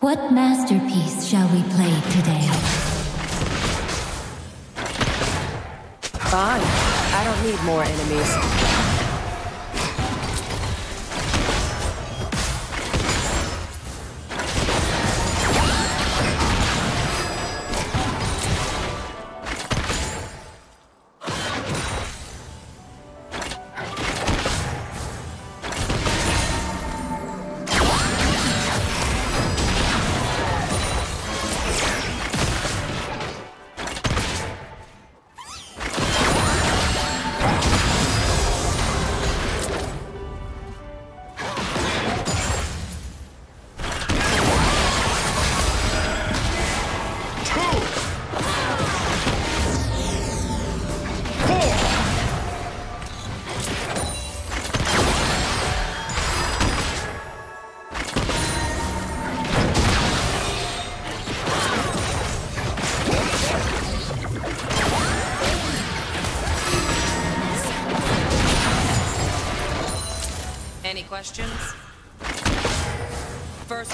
What masterpiece shall we play today? Fine. I don't need more enemies. Questions? First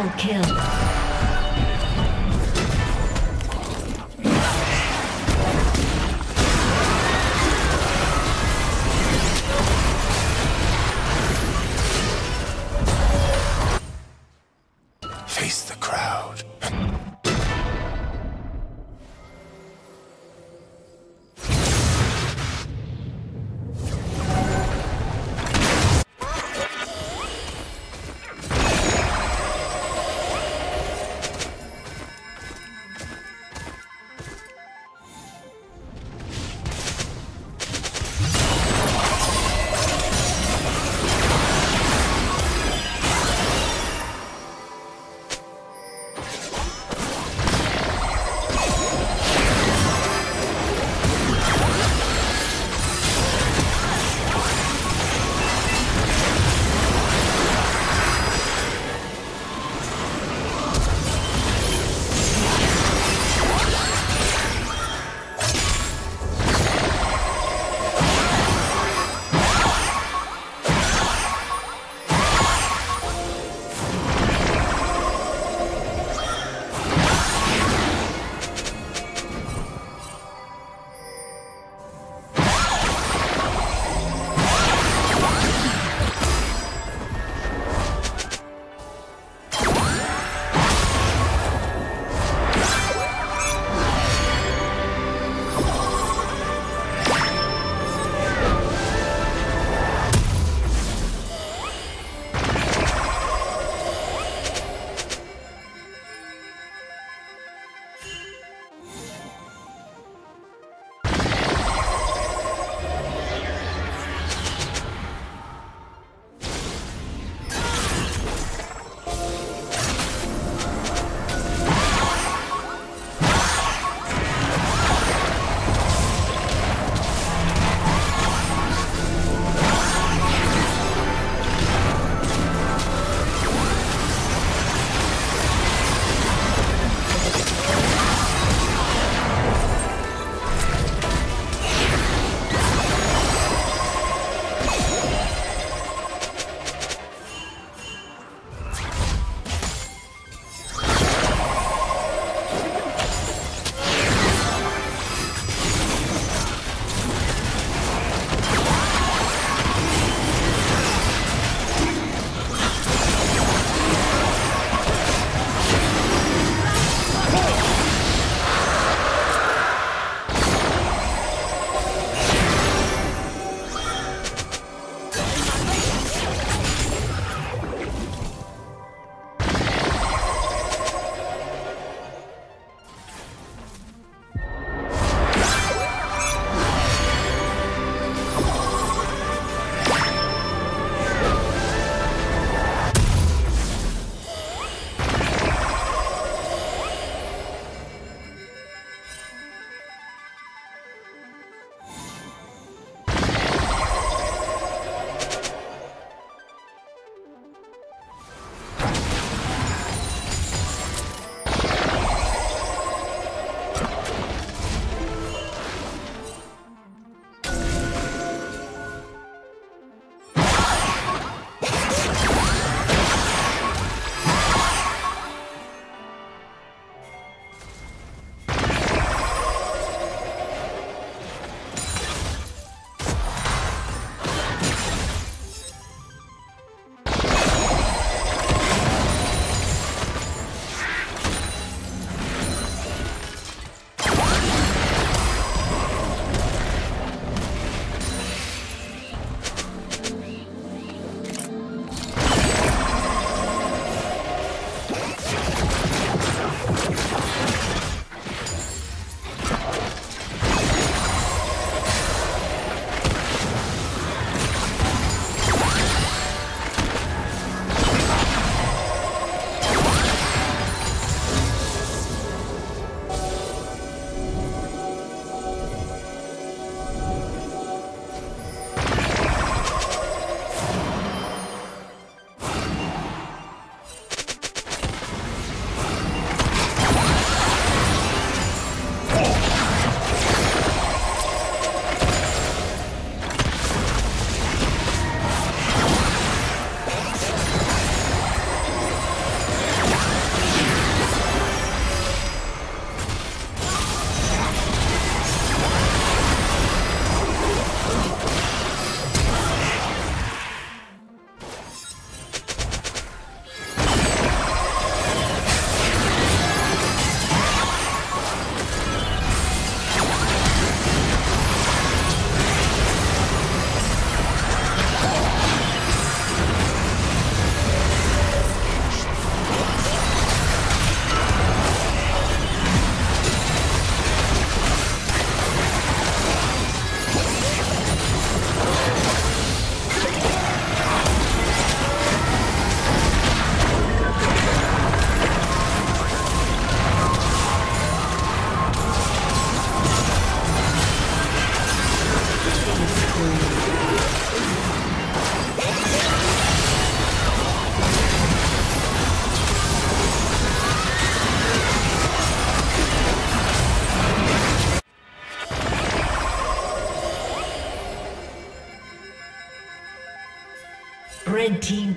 double kill.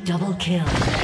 Double kill.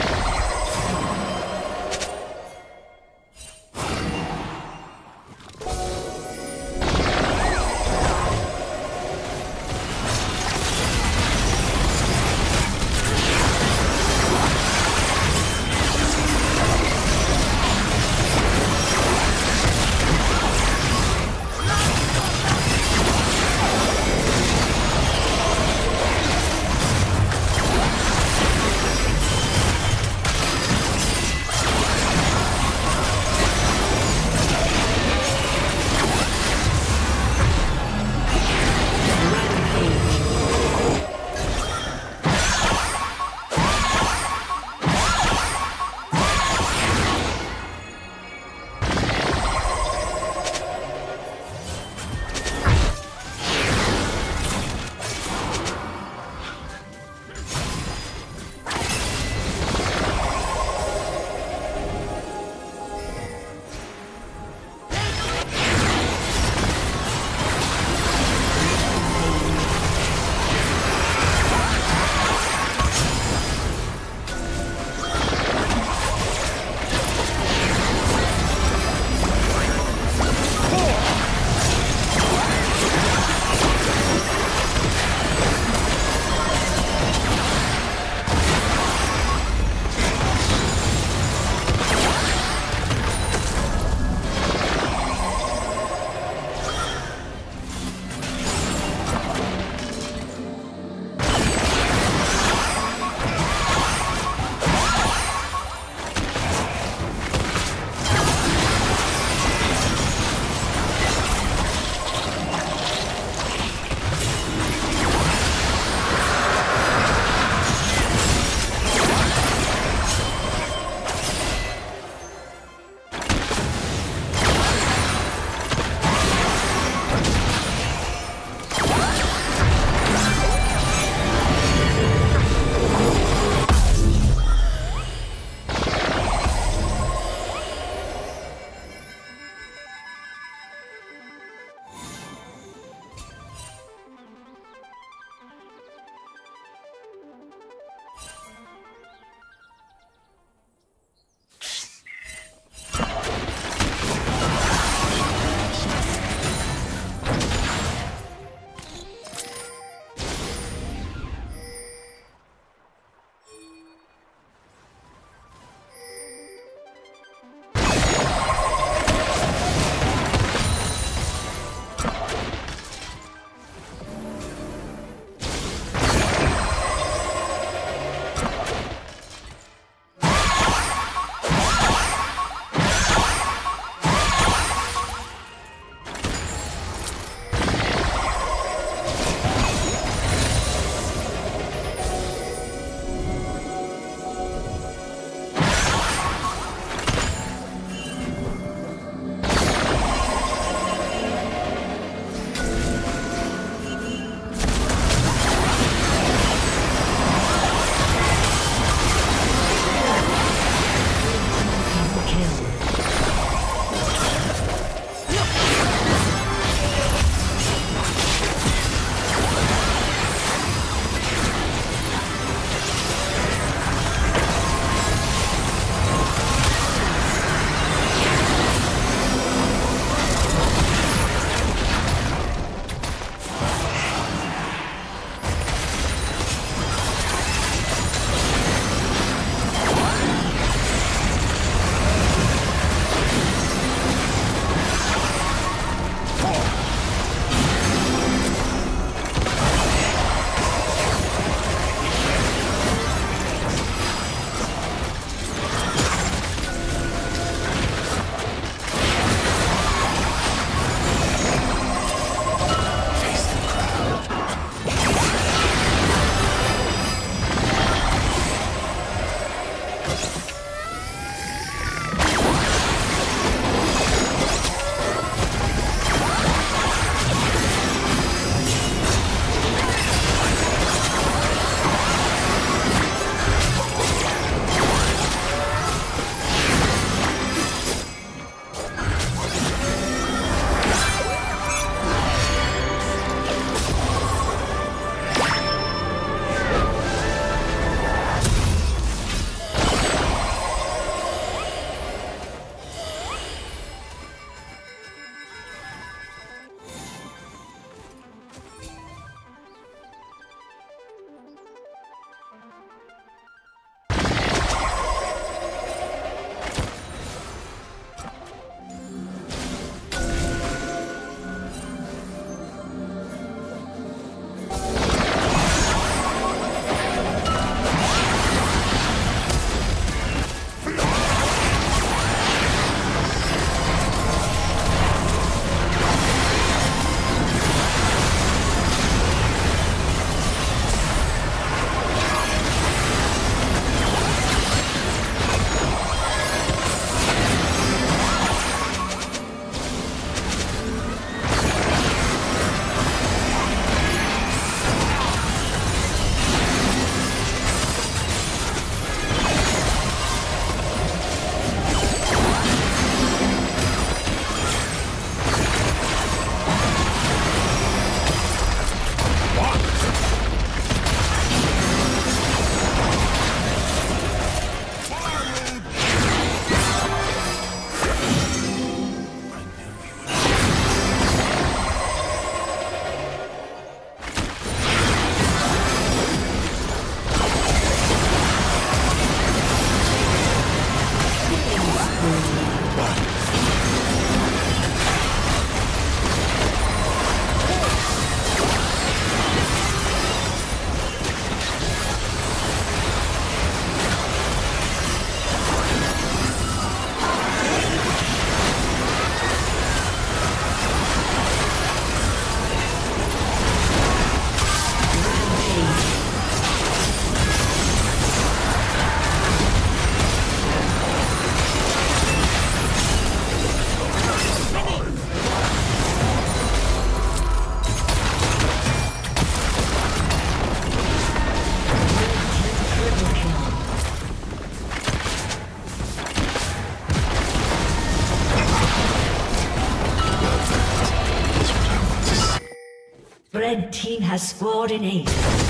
Has scored an ace.